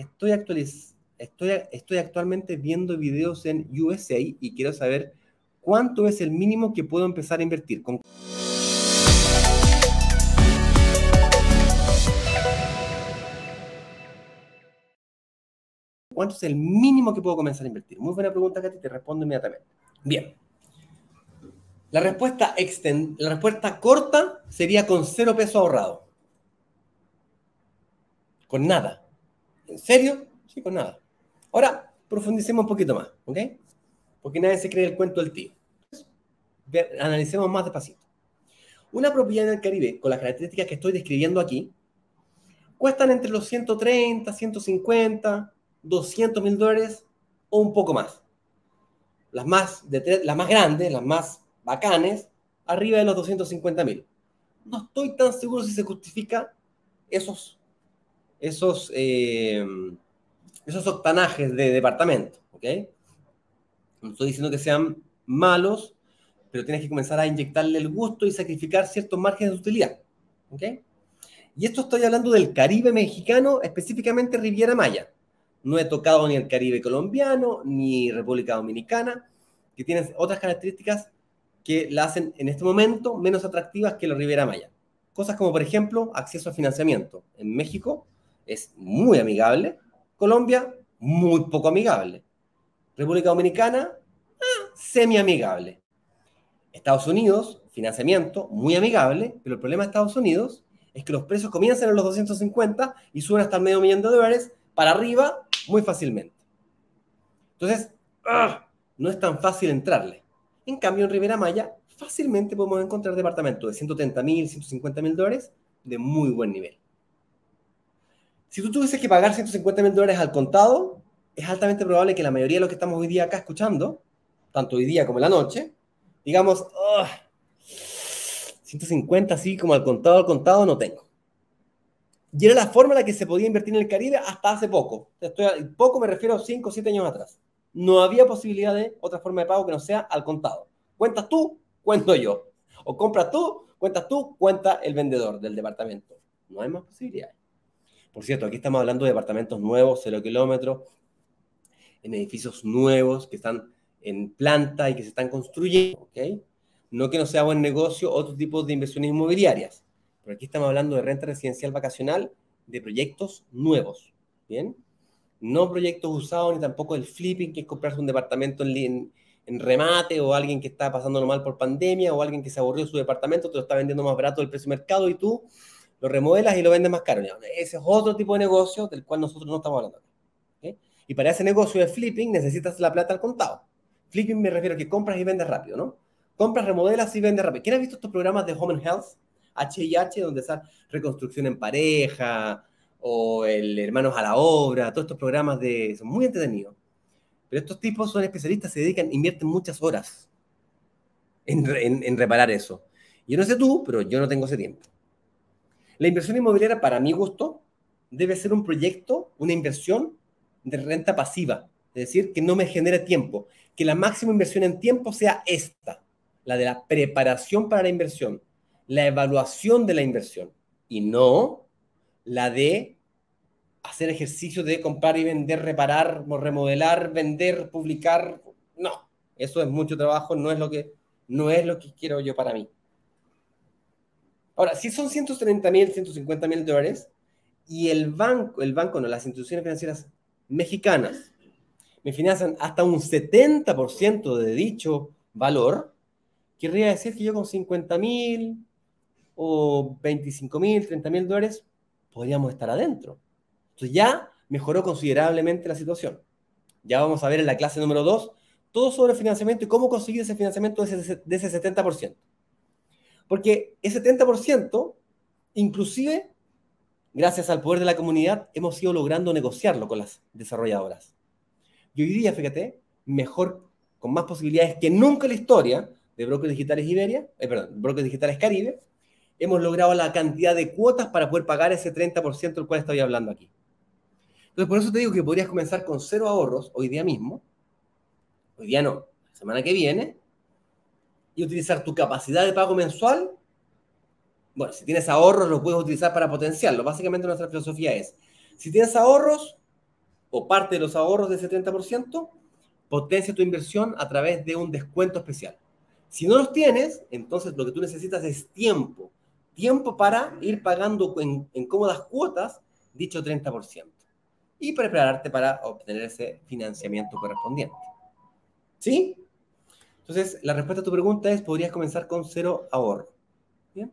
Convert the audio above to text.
estoy, actualiz estoy, estoy actualmente viendo videos en USA y quiero saber cuánto es el mínimo que puedo empezar a invertir. ¿Cuánto es el mínimo que puedo comenzar a invertir? Muy buena pregunta, Katy, te respondo inmediatamente. Bien. La respuesta, la respuesta corta sería con cero peso ahorrado. Con nada. ¿En serio? Sí, con nada. Ahora, profundicemos un poquito más, ¿ok? Porque nadie se cree el cuento del tío. analicemos más despacito. Una propiedad en el Caribe, con las características que estoy describiendo aquí, cuestan entre los 130, 150, 200 mil dólares o un poco más. Las más, las más grandes, las más bacanes, arriba de los 250 mil. No estoy tan seguro si se justifica esos esos, eh, esos octanajes de departamento, ¿ok? No estoy diciendo que sean malos, pero tienes que comenzar a inyectarle el gusto y sacrificar ciertos márgenes de utilidad, ¿ok? Y esto estoy hablando del Caribe mexicano, específicamente Riviera Maya. No he tocado ni el Caribe colombiano, ni República Dominicana, que tienen otras características que la hacen en este momento menos atractivas que la Riviera Maya. Cosas como, por ejemplo, acceso a financiamiento. En México es muy amigable. Colombia, muy poco amigable. República Dominicana, ah, semi-amigable. Estados Unidos, financiamiento, muy amigable, pero el problema de Estados Unidos es que los precios comienzan en los 250 y suben hasta el medio millón de dólares para arriba muy fácilmente. Entonces, ah, no es tan fácil entrarle. En cambio, en Rivera Maya, fácilmente podemos encontrar departamentos de 130 mil, 150 mil dólares de muy buen nivel. Si tú tuvieses que pagar 150 mil dólares al contado, es altamente probable que la mayoría de los que estamos hoy día acá escuchando, tanto hoy día como en la noche, digamos, 150 así como al contado, al contado no tengo. Y era la forma en la que se podía invertir en el Caribe hasta hace poco. Poco me refiero a 5 o 7 años atrás. No había posibilidad de otra forma de pago que no sea al contado. Cuentas tú, cuento yo. O compras tú, cuentas tú, cuenta el vendedor del departamento. No hay más posibilidades. Por cierto, aquí estamos hablando de departamentos nuevos, cero kilómetros, en edificios nuevos que están en planta y que se están construyendo, ¿ok? No que no sea buen negocio otro tipo de inversiones inmobiliarias, pero aquí estamos hablando de renta residencial vacacional de proyectos nuevos, ¿bien? No proyectos usados ni tampoco el flipping, que es comprarse un departamento en, en remate o alguien que está pasándolo mal por pandemia o alguien que se aburrió de su departamento, te lo está vendiendo más barato del precio de mercado y tú lo remodelas y lo vendes más caro. Ese es otro tipo de negocio del cual nosotros no estamos hablando. Y para ese negocio de flipping necesitas la plata al contado. Flipping me refiero a que compras y vendes rápido, ¿no? Compras, remodelas y vendes rápido. ¿Quién ha visto estos programas de Home and Health? H&H, donde está reconstrucción en pareja o el Hermanos a la Obra, todos estos programas de, son muy entretenidos. Pero estos tipos son especialistas, se dedican, invierten muchas horas en, en reparar eso. Yo no sé tú, pero yo no tengo ese tiempo. La inversión inmobiliaria, para mi gusto, debe ser un proyecto, una inversión de renta pasiva, es decir, que no me genere tiempo, que la máxima inversión en tiempo sea esta, la de la preparación para la inversión, la evaluación de la inversión, y no la de hacer ejercicio de comprar y vender, reparar, remodelar, vender, publicar. No, eso es mucho trabajo, no es lo que, no es lo que quiero yo para mí. Ahora, si son 130 mil, 150 mil dólares y el banco, el banco no, las instituciones financieras mexicanas me financian hasta un 70% de dicho valor, querría decir que yo con 50 mil o 25 mil, 30 mil dólares podríamos estar adentro. Entonces ya mejoró considerablemente la situación. Ya vamos a ver en la clase número 2 todo sobre financiamiento y cómo conseguir ese financiamiento de ese, de ese 70%. Porque ese 70%, inclusive, gracias al poder de la comunidad, hemos ido logrando negociarlo con las desarrolladoras. Y hoy día, fíjate, mejor, con más posibilidades que nunca en la historia de Brokers Digitales Iberia, eh, perdón, Brokers Digitales Caribe, hemos logrado la cantidad de cuotas para poder pagar ese 30% del cual estoy hablando aquí. Entonces, por eso te digo que podrías comenzar con cero ahorros hoy día mismo, hoy día no, la semana que viene, y utilizar tu capacidad de pago mensual, bueno, si tienes ahorros, lo puedes utilizar para potenciarlo. Básicamente nuestra filosofía es, si tienes ahorros, o parte de los ahorros de ese 30%, potencia tu inversión a través de un descuento especial. Si no los tienes, entonces lo que tú necesitas es tiempo. Tiempo para ir pagando en, en cómodas cuotas dicho 30%. Y prepararte para obtener ese financiamiento correspondiente. ¿Sí? Entonces, la respuesta a tu pregunta es, podrías comenzar con cero ahorro. ¿Bien?